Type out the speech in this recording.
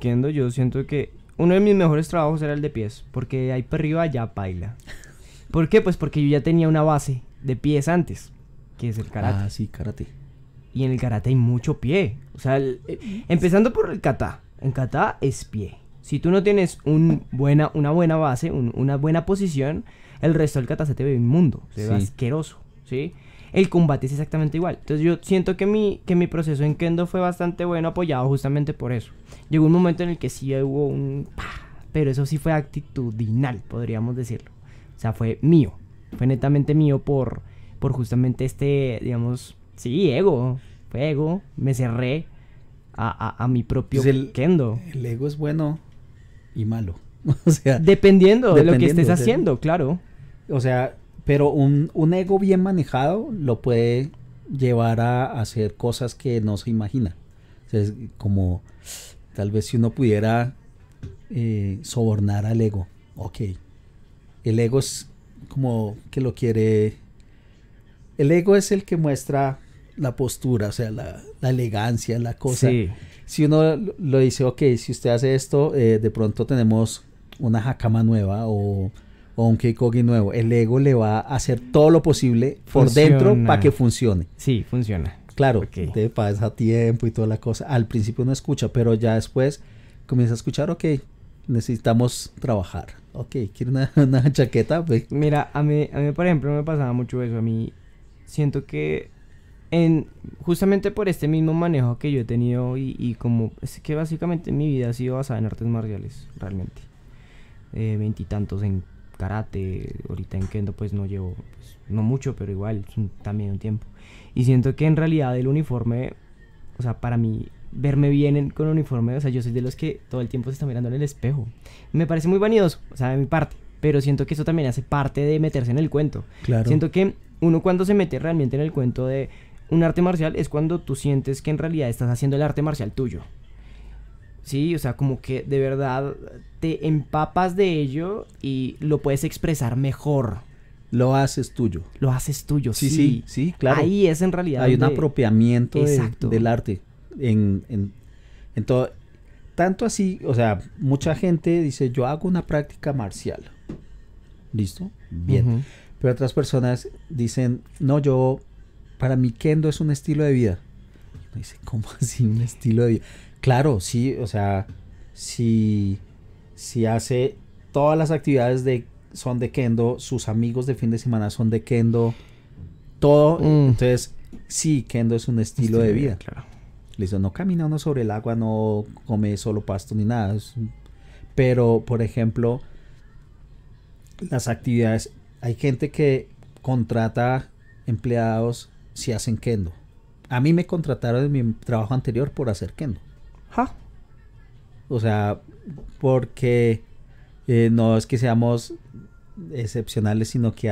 yo siento que uno de mis mejores trabajos era el de pies, porque ahí para arriba ya baila. ¿Por qué? Pues porque yo ya tenía una base de pies antes, que es el karate. Ah, sí, karate. Y en el karate hay mucho pie. O sea, el- eh, empezando por el kata. En kata es pie. Si tú no tienes un buena, una buena base, un- una buena posición, el resto del kata se te ve inmundo, se ve Sí. asqueroso, ¿sí? El combate es exactamente igual. Entonces yo siento que mi, que mi proceso en kendo fue bastante bueno, apoyado justamente por eso. Llegó un momento en el que sí hubo un... ¡pah! Pero eso sí fue actitudinal, podríamos decirlo. O sea, fue mío. Fue netamente mío por, por justamente este, digamos, sí, ego. Fue ego. Me cerré a, a- a mi propio Pues el- kendo. El ego es bueno y malo. O sea, Dependiendo de lo que estés haciendo, claro. o sea, pero un, un ego bien manejado lo puede llevar a hacer cosas que no se imagina. O sea, es como tal vez si uno pudiera eh, sobornar al ego. Ok. El ego es como que lo quiere. El ego es el que muestra la postura, o sea, la, la elegancia, la cosa. Sí. Si uno lo- dice, ok, si usted hace esto, eh, de pronto tenemos una hakama nueva o, o un nuevo. El ego le va a hacer todo lo posible por dentro para que funcione. Sí, funciona. Claro, te pasa tiempo y toda la cosa. Al principio no escucha, pero ya después comienza a escuchar, ok, necesitamos trabajar. Ok, quiere una, una chaqueta. Mira, a mí, a mí, por ejemplo, me pasaba mucho eso. A mí siento que en justamente por este mismo manejo que yo he tenido y, y como es que básicamente mi vida ha sido basada en artes marciales, realmente. Eh, Veintitantos en karate, ahorita en kendo pues no llevo, pues, no mucho, pero igual un- también un tiempo. Y siento que en realidad el uniforme, o sea, para mí verme bien en- con uniforme, o sea, yo soy de los que todo el tiempo se está mirando en el espejo. Me parece muy vanidoso, o sea, de mi parte, pero siento que eso también hace parte de meterse en el cuento. Claro. Siento que uno cuando se mete realmente en el cuento de un arte marcial es cuando tú sientes que en realidad estás haciendo el arte marcial tuyo. Sí, o sea, como que de verdad te empapas de ello y lo puedes expresar mejor. Lo haces tuyo. Lo haces tuyo, Sí, sí. sí, sí, claro. Ahí es en realidad. Hay un apropiamiento de- del arte en, en, en todo. Tanto así, o sea, mucha gente dice, yo hago una práctica marcial. ¿Listo? Bien. Pero otras personas dicen, no, yo, para mí kendo es un estilo de vida. Y uno dice, ¿cómo así un estilo de vida? Claro, sí, o sea, si, si hace todas las actividades de, son de kendo, sus amigos de fin de semana son de kendo, todo, Mm. entonces, sí, kendo es un estilo, de vida. Claro. Listo, no camina uno sobre el agua, no come solo pasto ni nada. un- Pero, por ejemplo, las actividades, hay gente que contrata empleados si hacen kendo. A mí me contrataron en mi trabajo anterior por hacer kendo. Ja. O sea, porque eh, no es que seamos excepcionales, sino que